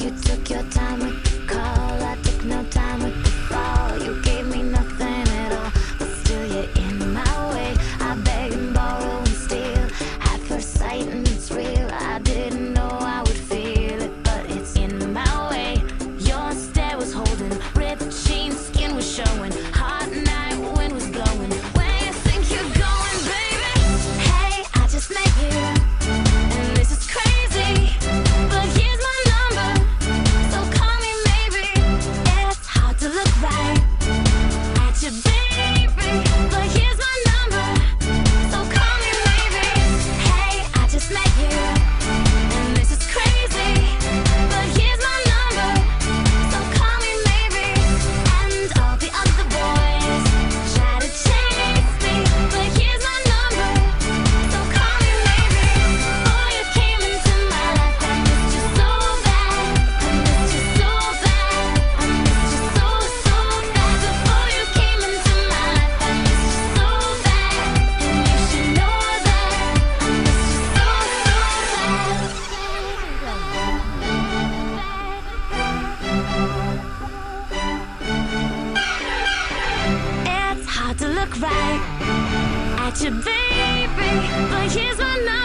You took right at you, baby. But here's my number,